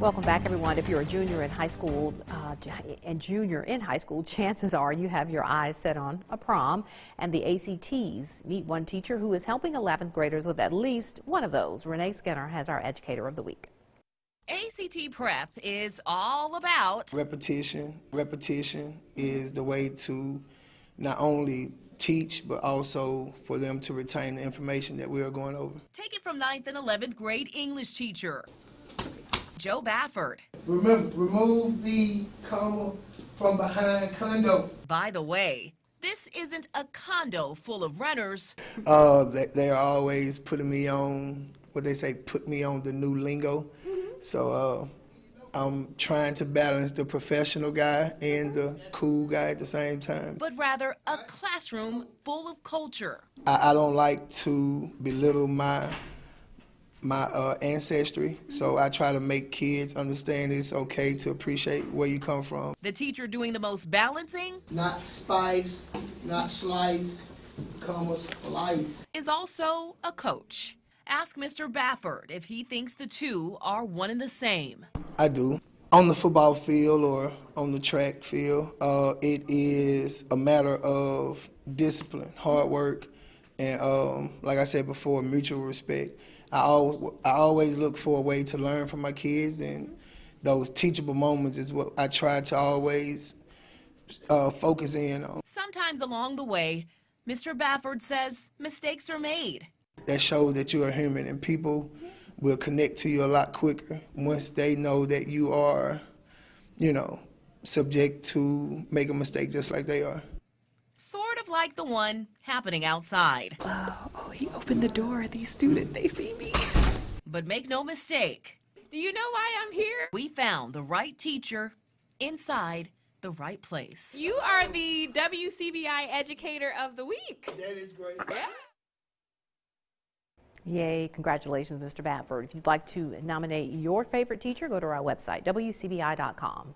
Welcome back, everyone. If you're a junior in high school uh, and junior in high school, chances are you have your eyes set on a prom and the ACTs. Meet one teacher who is helping 11th graders with at least one of those. Renee Skinner has our Educator of the Week. ACT Prep is all about repetition. Repetition is the way to not only teach, but also for them to retain the information that we are going over. Take it from 9th and 11th grade English teacher. Joe Bafford. Remember, remove the comma from behind condo. By the way, this isn't a condo full of renters. Uh, they, they are always putting me on, what they say, put me on the new lingo. So uh, I'm trying to balance the professional guy and the cool guy at the same time. But rather a classroom full of culture. I, I don't like to belittle my my uh, ancestry. So I try to make kids understand it's okay to appreciate where you come from. The teacher doing the most balancing. Not spice, not slice, comma splice. Is also a coach. Ask Mr. Bafford if he thinks the two are one and the same. I do. On the football field or on the track field, uh, it is a matter of discipline, hard work, and um, like I said before, mutual respect. I, al- I always look for a way to learn from my kids, and those teachable moments is what I try to always uh, focus in on. Sometimes along the way, Mr. Bafford says mistakes are made. That shows that you're a human, and people will connect to you a lot quicker once they know that you are, you know, subject to make a mistake just like they are like the one happening outside. Oh, oh, he opened the door. These students, they see me. But make no mistake. Do you know why I'm here? We found the right teacher inside the right place. You are the WCBI Educator of the Week. That is great. Yeah. Yay, congratulations, Mr. Bafford. If you'd like to nominate your favorite teacher, go to our website, WCBI.com.